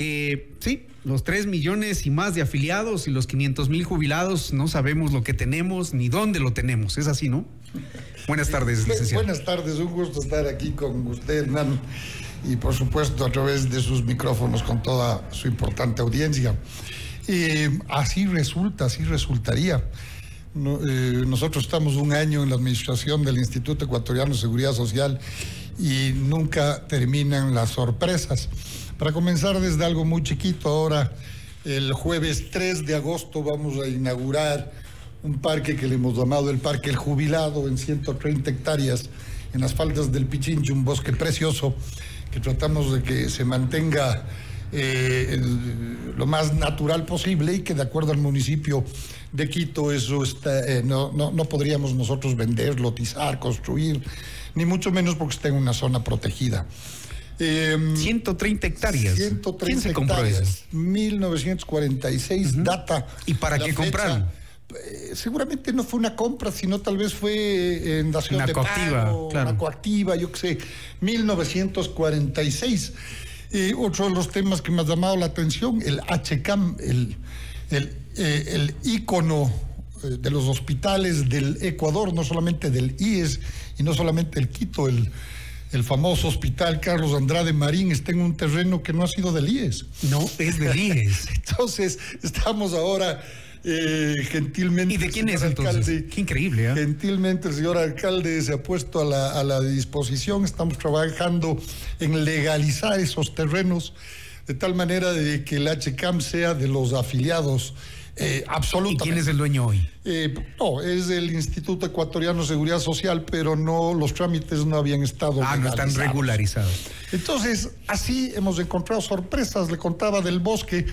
que sí, los 3 millones y más de afiliados y los 500 mil jubilados no sabemos lo que tenemos ni dónde lo tenemos. Es así, ¿no? Buenas tardes, licenciado. Buenas tardes, un gusto estar aquí con usted, Hernán, y por supuesto a través de sus micrófonos con toda su importante audiencia. así resulta, así resultaría. Eh, nosotros estamos un año en la administración del Instituto Ecuatoriano de Seguridad Social y nunca terminan las sorpresas. Para comenzar desde algo muy chiquito, ahora el jueves 3 de agosto vamos a inaugurar un parque que le hemos llamado el Parque El Jubilado en 130 hectáreas en las faldas del Pichincho, un bosque precioso que tratamos de que se mantenga eh, lo más natural posible y que de acuerdo al municipio de Quito eso eh, no, no, no podríamos nosotros vender, lotizar, construir, ni mucho menos porque está en una zona protegida. 130 em, hectáreas. 130 ¿Quién se compró hectáreas. 1946 data. ¿Y para qué compraron? Eh, seguramente no fue una compra, sino tal vez fue en dación una de coactiva, una coactiva, yo qué sé, 1946. Y otro de los temas que me ha llamado la atención, el HCAM, el, el, eh, el ícono eh, de los hospitales del Ecuador, no solamente del IES y no solamente el Quito, el el famoso hospital Carlos Andrade Marín está en un terreno que no ha sido del IES. No, es del IES. entonces, estamos ahora eh, gentilmente. ¿Y de quién es entonces? Qué increíble. ¿eh? Gentilmente el señor alcalde se ha puesto a la, a la disposición. Estamos trabajando en legalizar esos terrenos de tal manera de que el HCAM sea de los afiliados eh, absolutamente. ¿Y quién es el dueño hoy? Eh, no, es el Instituto Ecuatoriano de Seguridad Social, pero no, los trámites no habían estado Ah, no están regularizados. Entonces, así hemos encontrado sorpresas, le contaba del bosque,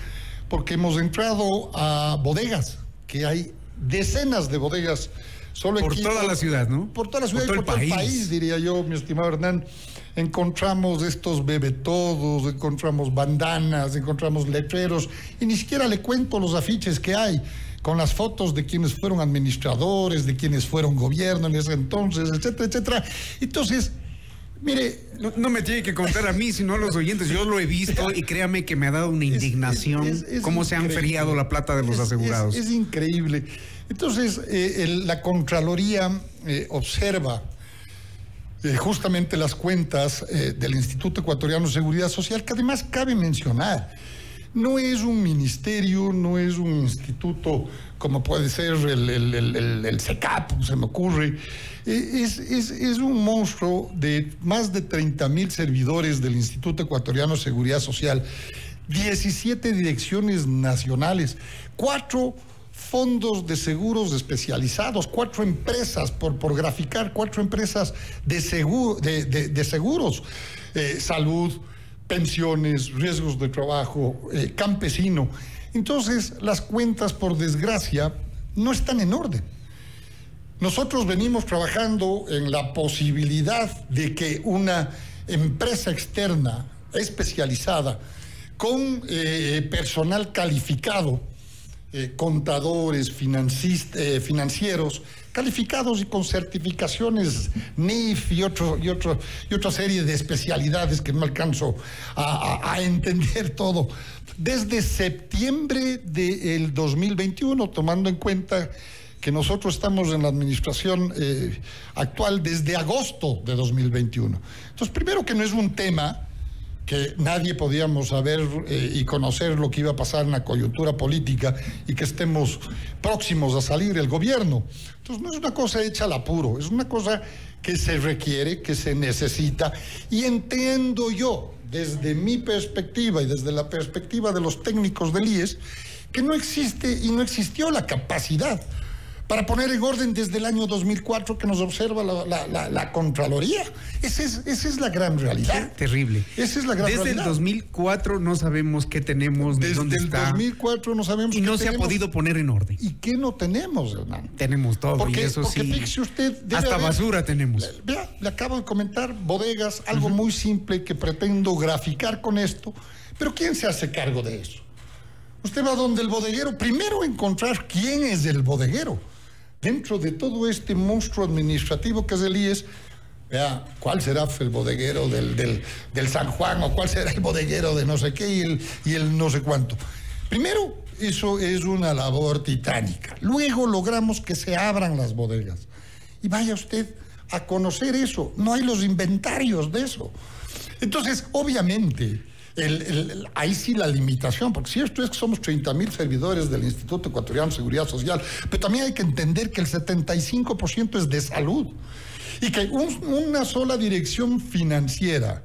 porque hemos entrado a bodegas, que hay decenas de bodegas Solo por toda la ciudad, ¿no? Por toda la ciudad y por todo el país, diría yo, mi estimado Hernán. Encontramos estos bebetodos, encontramos bandanas, encontramos letreros, y ni siquiera le cuento los afiches que hay con las fotos de quienes fueron administradores, de quienes fueron gobierno en ese entonces, etcétera, etcétera. Entonces, Mire, no, me tiene que contar a mí, sino a los oyentes. Yo lo he visto y créame que me ha dado una indignación cómo se han feriado la plata de los asegurados. Es, increíble. Entonces, eh, la Contraloría eh, observa eh, justamente las cuentas del Instituto Ecuatoriano de Seguridad Social, que además cabe mencionar, no es un ministerio, no es un instituto como puede ser el, el, CECAP, se me ocurre. Es, es, un monstruo de más de 30 mil servidores del Instituto Ecuatoriano de Seguridad Social, 17 direcciones nacionales, cuatro fondos de seguros especializados, cuatro empresas, por, por graficar, cuatro empresas de, seguro, de, seguros, eh, salud, pensiones, riesgos de trabajo, eh, campesino. Entonces, las cuentas, por desgracia, no están en orden. Nosotros venimos trabajando en la posibilidad de que una empresa externa especializada con eh, personal calificado, eh, contadores, eh, financieros, calificados y con certificaciones NIF y, otro, y, y otra serie de especialidades que no alcanzo a, entender todo. Desde septiembre del 2021, tomando en cuenta que nosotros estamos en la administración eh, actual desde agosto de 2021. Entonces, primero que no es un tema que nadie podíamos saber eh, y conocer lo que iba a pasar en la coyuntura política y que estemos próximos a salir el gobierno. Entonces no es una cosa hecha al apuro, es una cosa que se requiere, que se necesita y entiendo yo desde mi perspectiva y desde la perspectiva de los técnicos del IES que no existe y no existió la capacidad para poner en orden desde el año 2004 que nos observa la, Contraloría. Esa es, esa es la gran realidad. terrible. Esa es la gran desde realidad. Desde el 2004 no sabemos qué tenemos, desde dónde el 2004 no sabemos Y no se ha podido poner en orden. ¿Y qué no tenemos, Hernán? Tenemos todo, porque, y eso porque sí. Fíjese usted, hasta basura tenemos. Vea, le acabo de comentar bodegas, algo muy simple que pretendo graficar con esto, pero ¿quién se hace cargo de eso? Usted va donde el bodeguero, primero encontrar quién es el bodeguero dentro de todo este monstruo administrativo que es el IES, Vea, ¿cuál será el bodeguero del, del, San Juan o cuál será el bodeguero de no sé qué y el, y el no sé cuánto? Primero, eso es una labor titánica. Luego logramos que se abran las bodegas. Y vaya usted a conocer eso. No hay los inventarios de eso. Entonces, obviamente, ahí sí la limitación, porque si esto es que somos 30 mil servidores del Instituto Ecuatoriano de Seguridad Social, pero también hay que entender que el 75% es de salud y que una sola dirección financiera,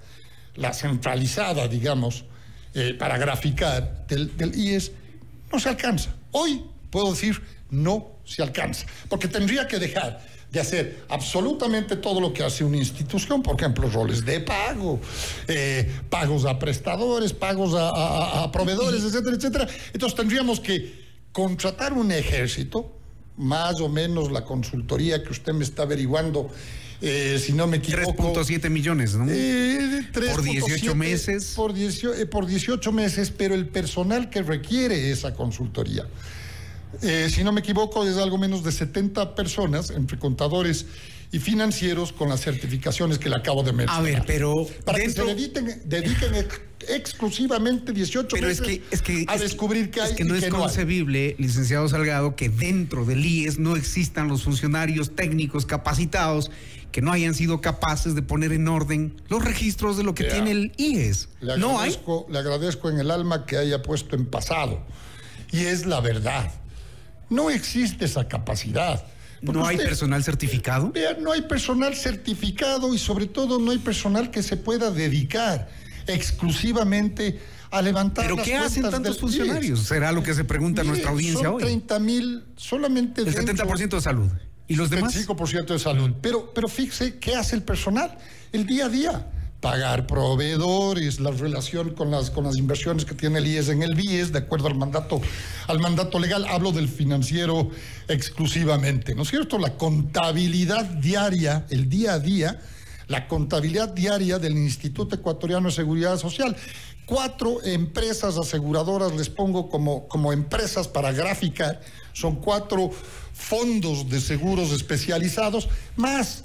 la centralizada, digamos, eh, para graficar del IES, no se alcanza. Hoy puedo decir no se alcanza, porque tendría que dejar de hacer absolutamente todo lo que hace una institución, por ejemplo, roles de pago, eh, pagos a prestadores, pagos a, proveedores, etcétera, etcétera. Entonces tendríamos que contratar un ejército, más o menos la consultoría que usted me está averiguando, eh, si no me equivoco. 3.7 millones, ¿no? Eh, por 18 meses. Por, por 18 meses, pero el personal que requiere esa consultoría eh, si no me equivoco, es algo menos de 70 personas, entre contadores y financieros, con las certificaciones que le acabo de mencionar. A ver, pero. Para que se dediquen, dediquen exclusivamente 18 pero meses es que, es que, a descubrir que hay. Es que no es concebible, licenciado Salgado, que dentro del IES no existan los funcionarios técnicos capacitados que no hayan sido capaces de poner en orden los registros de lo que tiene el IES. no hay. Le agradezco en el alma que haya puesto en pasado. Y es la verdad. No existe esa capacidad. ¿No hay personal certificado? no hay personal certificado y sobre todo no hay personal que se pueda dedicar exclusivamente a levantar ¿Pero qué hacen tantos funcionarios? Será lo que se pregunta nuestra audiencia hoy. 30 mil solamente. El 70% de salud. ¿Y los demás? El 5% de salud. Pero, pero fíjese, ¿qué hace el personal? El día a día pagar proveedores, la relación con las, con las inversiones que tiene el IES en el BIES, de acuerdo al mandato, al mandato legal. Hablo del financiero exclusivamente, ¿no es cierto? La contabilidad diaria, el día a día, la contabilidad diaria del Instituto Ecuatoriano de Seguridad Social. Cuatro empresas aseguradoras, les pongo como, como empresas para graficar, son cuatro fondos de seguros especializados, más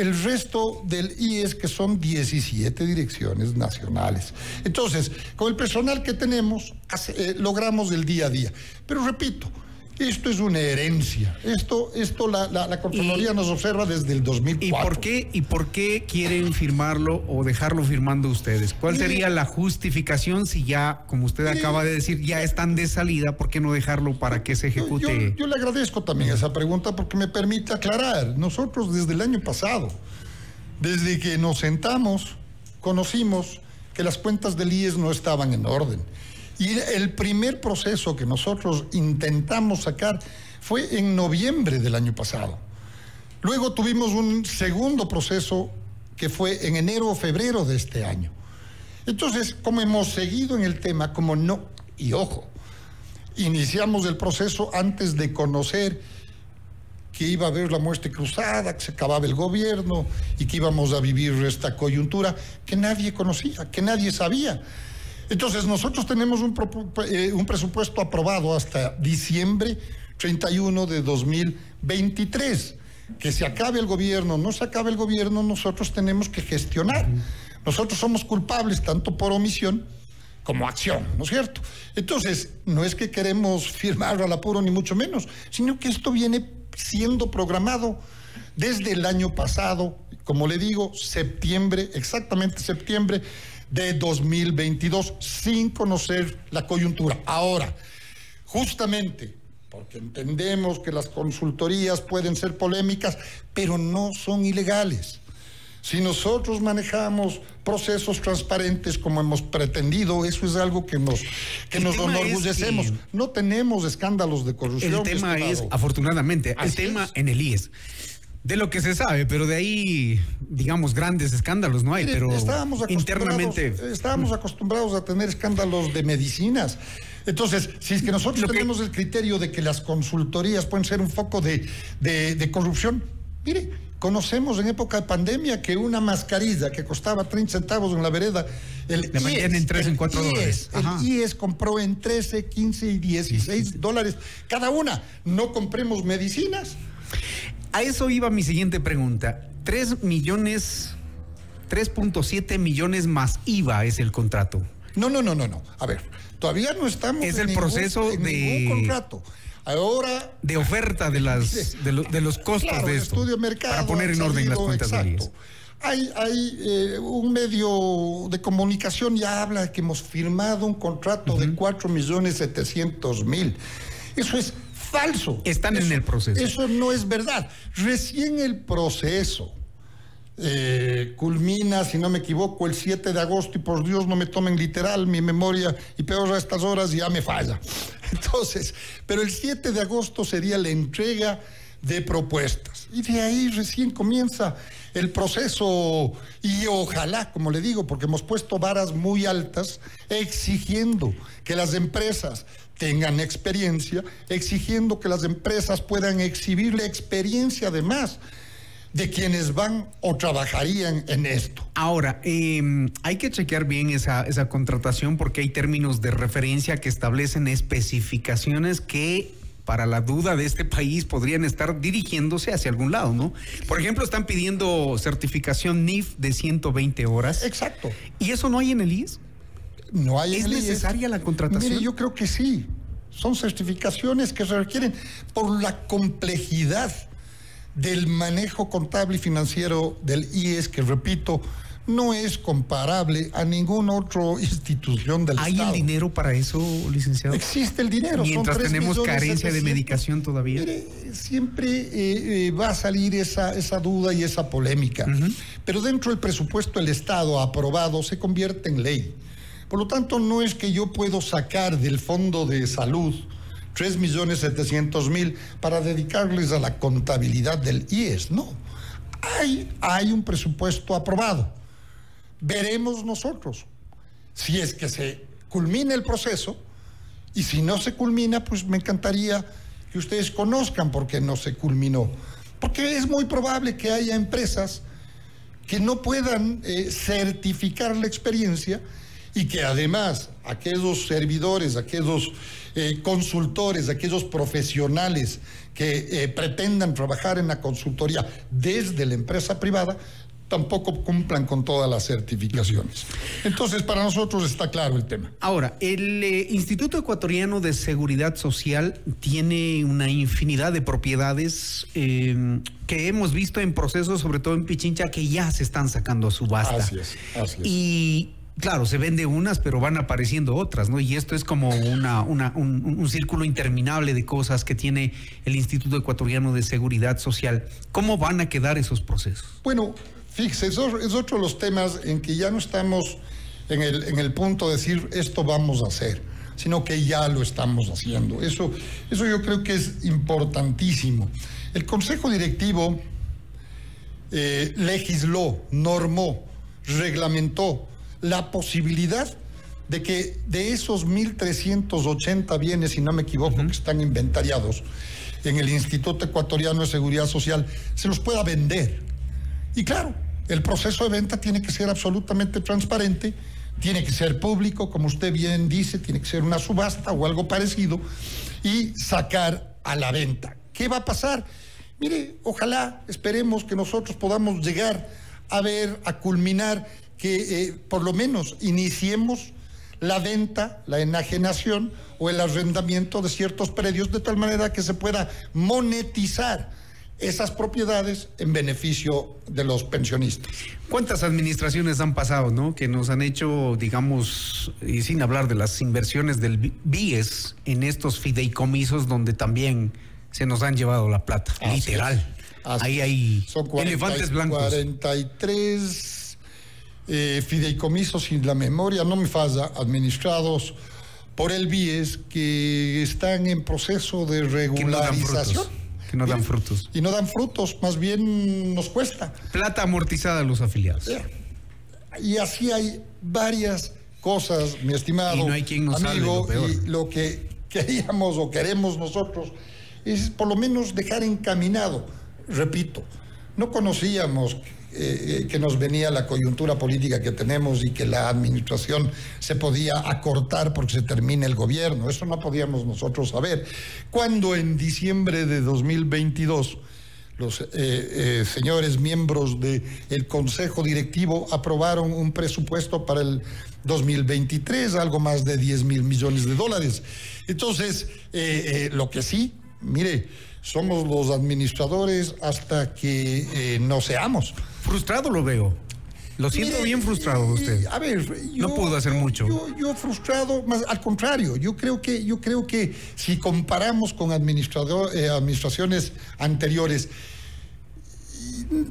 el resto del IES, que son 17 direcciones nacionales. Entonces, con el personal que tenemos, eh, logramos el día a día. Pero repito, esto es una herencia. Esto, esto la, la, nos observa desde el 2004. ¿Y por, qué, ¿Y por qué quieren firmarlo o dejarlo firmando ustedes? ¿Cuál sería la justificación si ya, como usted acaba de decir, ya están de salida? ¿Por qué no dejarlo para que se ejecute? Yo, le agradezco también esa pregunta porque me permite aclarar. Nosotros desde el año pasado, desde que nos sentamos, conocimos que las cuentas del IES no estaban en orden y el primer proceso que nosotros intentamos sacar fue en noviembre del año pasado. Luego tuvimos un segundo proceso que fue en enero o febrero de este año. Entonces, como hemos seguido en el tema, como no, y ojo, iniciamos el proceso antes de conocer que iba a haber la muerte cruzada, que se acababa el gobierno y que íbamos a vivir esta coyuntura que nadie conocía, que nadie sabía. Entonces, nosotros tenemos eh, un, presupuesto aprobado hasta diciembre 31 de 2023. Que se acabe el gobierno, no se acabe el gobierno, nosotros tenemos que gestionar. Nosotros somos culpables tanto por omisión como acción, ¿no es cierto? Entonces, no es que queremos firmar al apuro ni mucho menos, sino que esto viene siendo programado desde el año pasado, como le digo, septiembre, exactamente septiembre de 2022 sin conocer la coyuntura. Ahora, justamente porque entendemos que las consultorías pueden ser polémicas, pero no son ilegales. Si nosotros manejamos procesos transparentes como hemos pretendido, eso es algo que nos, que nos enorgullecemos. No tenemos escándalos de corrupción. El tema es, afortunadamente, el tema en el IES de lo que se sabe, pero de ahí, digamos, grandes escándalos no hay, pero estábamos internamente... Estábamos acostumbrados a tener escándalos de medicinas. Entonces, si es que nosotros tenemos el criterio de que las consultorías pueden ser un foco de, de, corrupción, mire, conocemos en época de pandemia que una mascarilla que costaba 30 centavos en la vereda, el IES, en 3 en 4 dólares. El IES compró en 13, 15 y 16 dólares cada una. No compremos medicinas. A eso iba mi siguiente pregunta. 3 millones, 3.7 millones más IVA es el contrato. No, no, no, no, no. A ver, todavía no estamos Es en el ningún- proceso en de- ningún contrato. Ahora De oferta de, las, de, lo- de los costos Claro, de esto. estudio mercado para poner en orden las cuentas exacto. Hay, hay eh, un medio de comunicación ya habla de que hemos firmado un contrato de 4 millones 700 mil. Eso es falso. Están en el proceso. Eso no es verdad. Recién el proceso eh, culmina, si no me equivoco, el 7 de agosto y por Dios no me tomen literal mi memoria y peor a estas horas ya me falla. Entonces, pero el 7 de agosto sería la entrega de propuestas y de ahí recién comienza el proceso y ojalá, como le digo, porque hemos puesto varas muy altas exigiendo que las empresas tengan experiencia, exigiendo que las empresas puedan exhibir la experiencia además de quienes van o trabajarían en esto. Ahora, eh, hay que chequear bien esa, esa contratación porque hay términos de referencia que establecen especificaciones que para la duda de este país podrían estar dirigiéndose hacia algún lado, ¿no? Por ejemplo, están pidiendo certificación NIF de 120 horas. Exacto. ¿Y eso no hay en el IES? No hay ¿Es en el IES. necesaria la contratación? Mire, yo creo que sí. Son certificaciones que se requieren por la complejidad del manejo contable y financiero del IES, que repito, no es comparable a ninguna otra institución del ¿Hay Estado. el dinero para eso, licenciado? Existe el dinero. Mientras 3 tenemos carencia de 700. medicación todavía. Mire, siempre eh, eh, va a salir esa, esa duda y esa polémica. Pero dentro del presupuesto el Estado aprobado se convierte en ley. Por lo tanto, no es que yo puedo sacar del Fondo de Salud 3 millones 700 mil para dedicarles a la contabilidad del IES. No. Hay, hay un presupuesto aprobado. Veremos nosotros si es que se culmina el proceso y si no se culmina, pues me encantaría que ustedes conozcan por qué no se culminó. Porque es muy probable que haya empresas que no puedan eh, certificar la experiencia y que además aquellos servidores, aquellos eh, consultores, aquellos profesionales que eh, pretendan trabajar en la consultoría desde la empresa privada, tampoco cumplan con todas las certificaciones. Entonces, para nosotros está claro el tema. Ahora, el eh, Instituto Ecuatoriano de Seguridad Social tiene una infinidad de propiedades eh, que hemos visto en procesos, sobre todo en Pichincha, que ya se están sacando a subasta. Así es, así es. Y claro, se vende unas, pero van apareciendo otras, ¿no? Y esto es como una, una- un, un círculo interminable de cosas que tiene el Instituto Ecuatoriano de Seguridad Social. ¿Cómo van a quedar esos procesos? Bueno, fíjese, eso es otro de los temas en que ya no estamos en el, en el punto de decir esto vamos a hacer, sino que ya lo estamos haciendo. Eso, eso yo creo que es importantísimo. El Consejo Directivo eh, legisló, normó, reglamentó la posibilidad de que de esos 1.380 bienes, si no me equivoco, que están inventariados en el Instituto Ecuatoriano de Seguridad Social, se los pueda vender. Y claro, el proceso de venta tiene que ser absolutamente transparente, tiene que ser público, como usted bien dice, tiene que ser una subasta o algo parecido, y sacar a la venta. ¿Qué va a pasar? Mire, ojalá, esperemos que nosotros podamos llegar a ver, a culminar, que eh, por lo menos iniciemos la venta, la enajenación o el arrendamiento de ciertos predios de tal manera que se pueda monetizar esas propiedades en beneficio de los pensionistas. ¿Cuántas administraciones han pasado, no? Que nos han hecho, digamos, y sin hablar de las inversiones del bi- BIES en estos fideicomisos donde también se nos han llevado la plata, Así literal. Ahí hay Son 40 elefantes blancos. 43 eh, fideicomisos, sin la memoria no me falla, administrados por el BIES que están en proceso de regularización. Que no dan frutos. Y no dan frutos, más bien nos cuesta. Plata amortizada a los afiliados. Y así hay varias cosas, mi estimado Y no hay quien nos amigo. lo y lo que queríamos o queremos nosotros es por lo menos dejar encaminado. Repito, no conocíamos eh, eh, que nos venía la coyuntura política que tenemos y que la administración se podía acortar porque se termina el gobierno. Eso no podíamos nosotros saber. Cuando en diciembre de 2022 los eh, señores miembros del Consejo Directivo aprobaron un presupuesto para el 2023, algo más de 10 mil millones de dólares. Entonces, lo que sí, mire, somos los administradores hasta que no seamos. Frustrado lo veo. Lo siento bien frustrado usted. A ver, yo, no pudo hacer mucho. Yo, frustrado, más al contrario, yo creo que yo creo que si comparamos con administrador, eh, administraciones anteriores,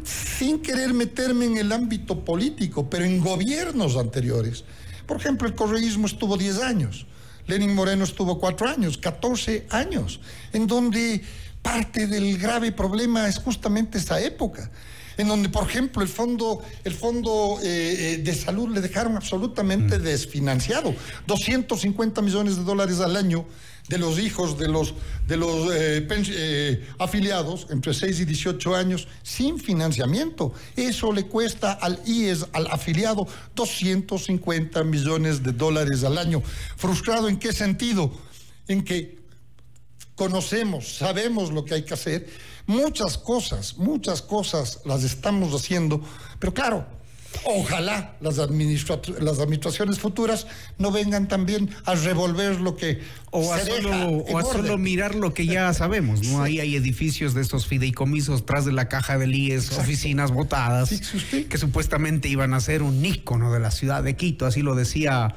sin querer meterme en el ámbito político, pero en gobiernos anteriores. Por ejemplo, el correísmo estuvo 10 años, Lenin Moreno estuvo 4 años, 14 años, en donde parte del grave problema es justamente esa época en donde, por ejemplo, el fondo, el fondo eh, eh, de salud le dejaron absolutamente mm. desfinanciado. 250 millones de dólares al año de los hijos de los, de los eh, afiliados entre 6 y 18 años sin financiamiento. Eso le cuesta al IES, al afiliado, 250 millones de dólares al año. ¿Frustrado en qué sentido? En que conocemos, sabemos lo que hay que hacer. Muchas cosas, muchas cosas las estamos haciendo, pero claro, Ojalá las, las administraciones futuras no vengan también a revolver lo que o a, solo, mirar lo que ya sabemos, ¿no? Ahí hay edificios de estos fideicomisos tras de la caja del IES, oficinas botadas, que supuestamente iban a ser un ícono de la ciudad de Quito, así lo decía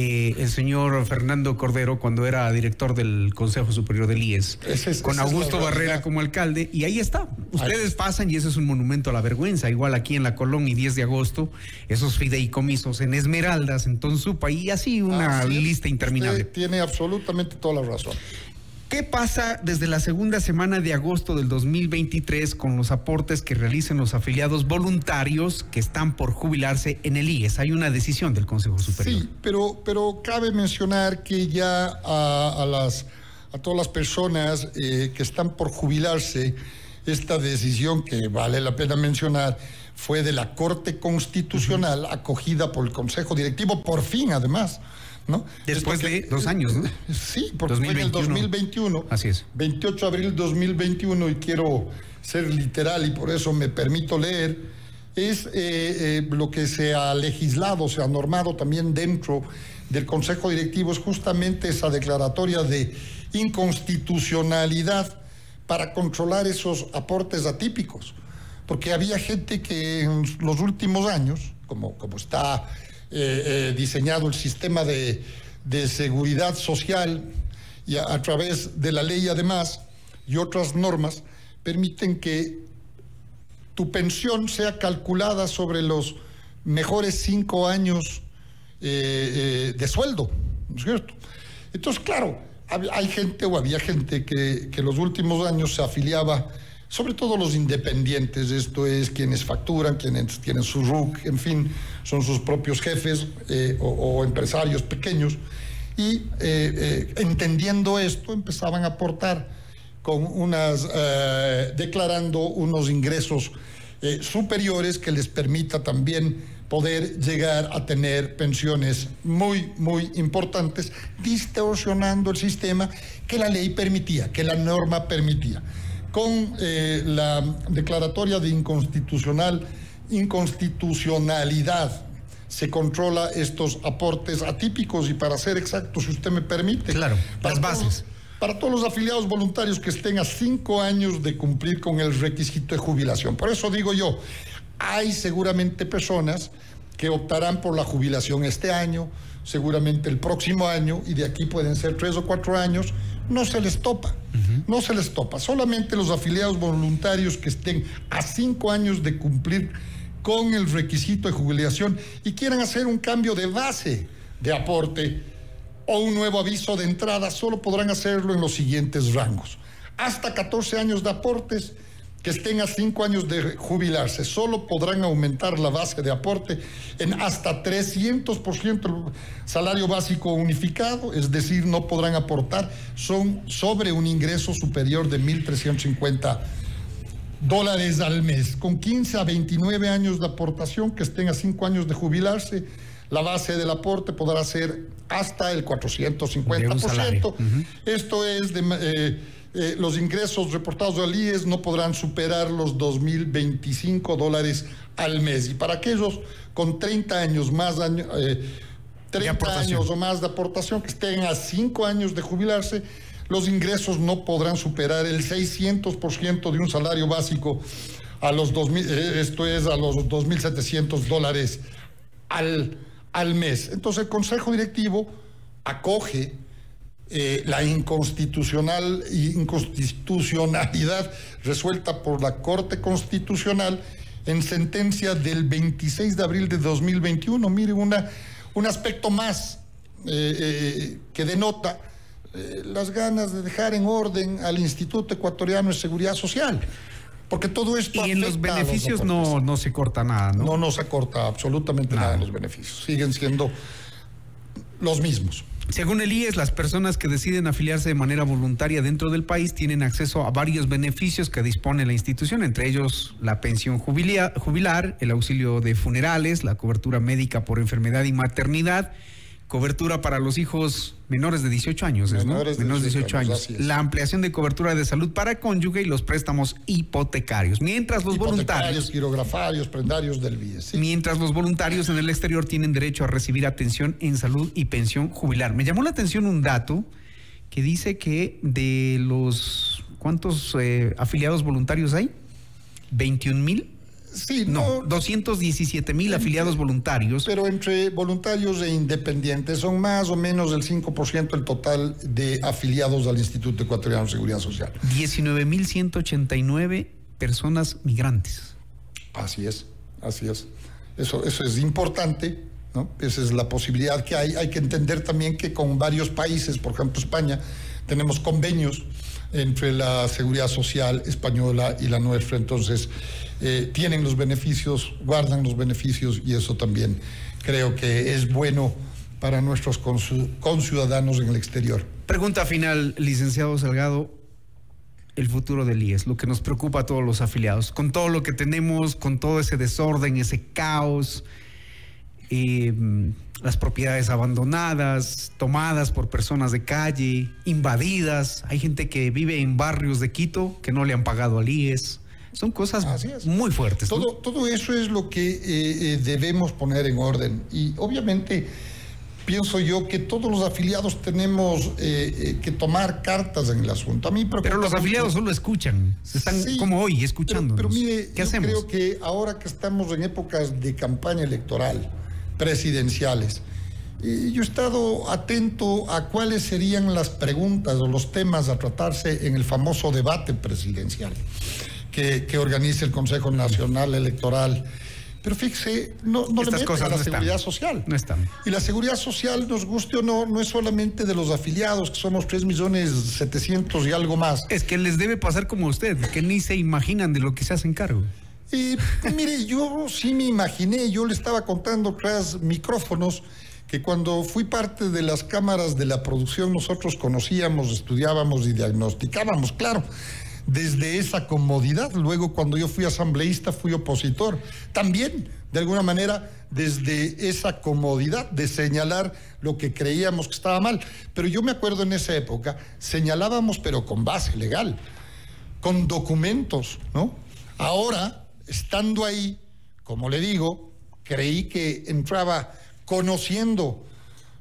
eh, el señor Fernando Cordero cuando era director del Consejo Superior del IES, con Augusto Barrera como alcalde, y ahí está. Ustedes pasan y ese es un monumento a la vergüenza, igual aquí en la Colón y 10 de agosto, esos fideicomisos en Esmeraldas, en Tonsupa, y así una lista interminable. tiene absolutamente toda la razón. ¿Qué pasa desde la segunda semana de agosto del 2023 con los aportes que realicen los afiliados voluntarios que están por jubilarse en el IES? Hay una decisión del Consejo Superior. Sí, pero, pero cabe mencionar que ya a, las, a todas las personas eh, que están por jubilarse, esta decisión que vale la pena mencionar fue de la Corte Constitucional, acogida por el Consejo Directivo, por fin además. Después de dos años, ¿no? Sí, porque fue en el 2021. Así es. 28 de abril 2021, y quiero ser literal y por eso me permito leer, es eh, eh, lo que se ha legislado, se ha normado también dentro del Consejo Directivo, es justamente esa declaratoria de inconstitucionalidad para controlar esos aportes atípicos. Porque había gente que en los últimos años, como, como está eh, eh, diseñado el sistema de, seguridad social y a, través de la ley además y otras normas permiten que tu pensión sea calculada sobre los mejores cinco años eh, de sueldo, ¿no es cierto? Entonces, claro, hay gente o había gente que, que los últimos años se afiliaba sobre todo los independientes, esto es quienes facturan, quienes tienen su RUC, en fin, son sus propios jefes eh, o, empresarios pequeños, y eh, eh, entendiendo esto empezaban a aportar con unas, declarando unos ingresos superiores que les permita también poder llegar a tener pensiones muy, muy importantes, distorsionando el sistema que la ley permitía, que la norma permitía con eh, la declaratoria de inconstitucional, inconstitucionalidad se controla estos aportes atípicos y para ser exacto, si usted me permite. Claro, las bases. para todos los afiliados voluntarios que estén a cinco años de cumplir con el requisito de jubilación. Por eso digo yo, hay seguramente personas que optarán por la jubilación este año, seguramente el próximo año, y de aquí pueden ser tres o cuatro años, no se les topa, no se les topa. Solamente los afiliados voluntarios que estén a cinco años de cumplir con el requisito de jubilación y quieran hacer un cambio de base de aporte o un nuevo aviso de entrada, solo podrán hacerlo en los siguientes rangos. Hasta 14 años de aportes que estén a cinco años de jubilarse solo podrán aumentar la base de aporte en hasta 300% el salario básico unificado, es decir, no podrán aportar son sobre un ingreso superior de 1.350 dólares al mes. Con 15 a 29 años de aportación que estén a cinco años de jubilarse, la base del aporte podrá ser hasta el 450%. Esto es de... Eh, eh, los ingresos reportados al IES no podrán superar los 2.025 dólares al mes. Y para aquellos con 30 años más, año, 30 años o más de aportación, que estén a 5 años de jubilarse, los ingresos no podrán superar el 600% de un salario básico a los 2000, eh, esto es a los 2.700 dólares al, al mes. Entonces el Consejo Directivo acoge eh, la inconstitucional, inconstitucionalidad resuelta por la Corte Constitucional en sentencia del 26 de abril de 2021. Mire, una, un aspecto más eh, que denota las ganas de dejar en orden al Instituto Ecuatoriano de Seguridad Social. Porque todo esto. Y en los beneficios no, no se corta nada, ¿no? No, no se corta absolutamente nada. en los beneficios. Siguen siendo los mismos. Según el IES, las personas que deciden afiliarse de manera voluntaria dentro del país tienen acceso a varios beneficios que dispone la institución, entre ellos la pensión jubilar, el auxilio de funerales, la cobertura médica por enfermedad y maternidad cobertura para los hijos menores de 18 años, menores, de 18, años. La ampliación de cobertura de salud para cónyuge y los préstamos hipotecarios. Mientras los voluntarios. quirografarios, prendarios del BIES. Mientras los voluntarios en el exterior tienen derecho a recibir atención en salud y pensión jubilar. Me llamó la atención un dato que dice que de los. ¿Cuántos eh, afiliados voluntarios hay? 21 mil Sí, no, 217 mil afiliados voluntarios. Pero entre voluntarios e independientes son más o menos el 5% el total de afiliados al Instituto Ecuatoriano de Seguridad Social. 19 mil 189 personas migrantes. Así es, así es. Eso, eso es importante, ¿no? Esa es la posibilidad que hay. Hay que entender también que con varios países, por ejemplo España, tenemos convenios entre la seguridad social española y la nuestra. Entonces, eh, tienen los beneficios, guardan los beneficios y eso también creo que es bueno para nuestros conciudadanos en el exterior. Pregunta final, licenciado Salgado. El futuro del IES, lo que nos preocupa a todos los afiliados, con todo lo que tenemos, con todo ese desorden, ese caos, eh, las propiedades abandonadas, tomadas por personas de calle, invadidas. Hay gente que vive en barrios de Quito que no le han pagado al IES. Son cosas muy fuertes. Todo, todo eso es lo que eh, eh, debemos poner en orden. Y obviamente pienso yo que todos los afiliados tenemos eh, que tomar cartas en el asunto. A mí pero los afiliados solo escuchan, están como hoy escuchando. Pero, mire, ¿qué hacemos? Creo que ahora que estamos en épocas de campaña electoral presidenciales, yo he estado atento a cuáles serían las preguntas o los temas a tratarse en el famoso debate presidencial que, organice el Consejo Nacional Electoral. Pero fíjese, no, no le meten a la seguridad social. No están. Y la seguridad social, nos guste o no, no es solamente de los afiliados, que somos 3 millones 700 y algo más. Es que les debe pasar como a usted, que ni se imaginan de lo que se hacen cargo. Y mire, yo sí me imaginé, yo le estaba contando tras micrófonos que cuando fui parte de las cámaras de la producción nosotros conocíamos, estudiábamos y diagnosticábamos, claro desde esa comodidad. Luego, cuando yo fui asambleísta, fui opositor. También, de alguna manera, desde esa comodidad de señalar lo que creíamos que estaba mal. Pero yo me acuerdo en esa época, señalábamos, pero con base legal, con documentos, ¿no? Ahora, estando ahí, como le digo, creí que entraba conociendo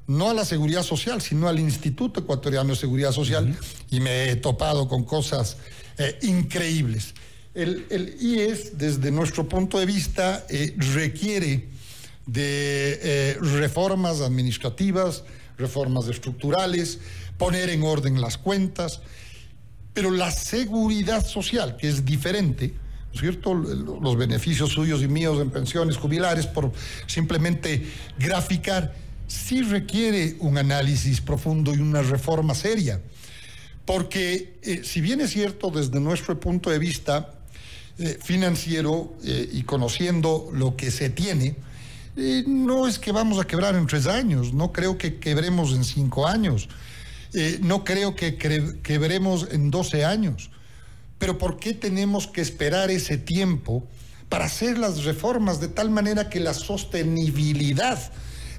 no a la seguridad social, sino al Instituto Ecuatoriano de Seguridad Social, y me he topado con cosas eh, increíbles. El, IES, desde nuestro punto de vista, eh, requiere de eh, reformas administrativas, reformas estructurales, poner en orden las cuentas, pero la seguridad social, que es diferente, ¿no es cierto? Los beneficios suyos y míos en pensiones jubilares, por simplemente graficar, sí requiere un análisis profundo y una reforma seria. Porque eh, si bien es cierto desde nuestro punto de vista eh, financiero eh, y conociendo lo que se tiene, no es que vamos a quebrar en tres años, no creo que quebremos en cinco años, no creo que quebremos en doce años. Pero ¿por qué tenemos que esperar ese tiempo para hacer las reformas de tal manera que la sostenibilidad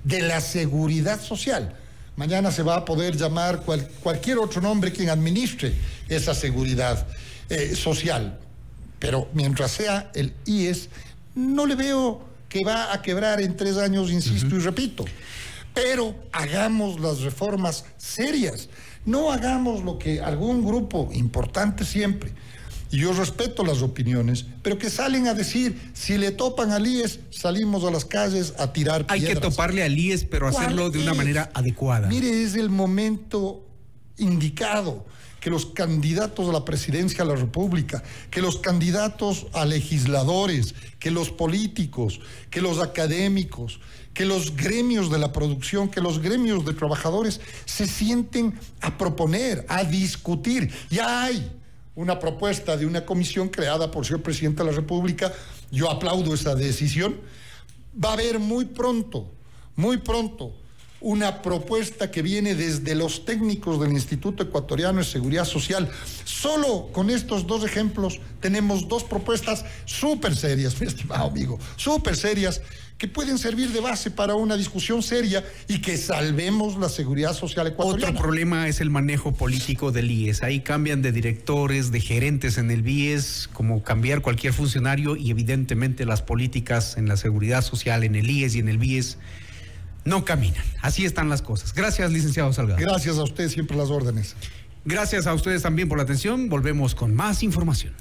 de la seguridad social Mañana se va a poder llamar cualquier otro nombre quien administre esa seguridad eh, social. Pero mientras sea el IES, no le veo que va a quebrar en tres años, insisto y repito. Pero hagamos las reformas serias. No hagamos lo que algún grupo importante siempre y yo respeto las opiniones, pero que salen a decir, si le topan al IES, salimos a las calles a tirar Hay que toparle al IES, pero hacerlo de una manera adecuada. Mire, es el momento indicado que los candidatos a la presidencia de la República, que los candidatos a legisladores, que los políticos, que los académicos, que los gremios de la producción, que los gremios de trabajadores se sienten a proponer, a discutir. Ya hay una propuesta de una comisión creada por señor presidente de la República. Yo aplaudo esa decisión. Va a haber muy pronto, muy pronto, una propuesta que viene desde los técnicos del Instituto Ecuatoriano de Seguridad Social. Solo con estos dos ejemplos tenemos dos propuestas súper serias, mi estimado amigo, súper serias que pueden servir de base para una discusión seria y que salvemos la seguridad social ecuatoriana. Otro problema es el manejo político del IES. Ahí cambian de directores, de gerentes en el IES, como cambiar cualquier funcionario y evidentemente las políticas en la seguridad social en el IES y en el BIES no caminan. Así están las cosas. Gracias, licenciado Salgado. Gracias a ustedes, siempre las órdenes. Gracias a ustedes también por la atención. Volvemos con más información.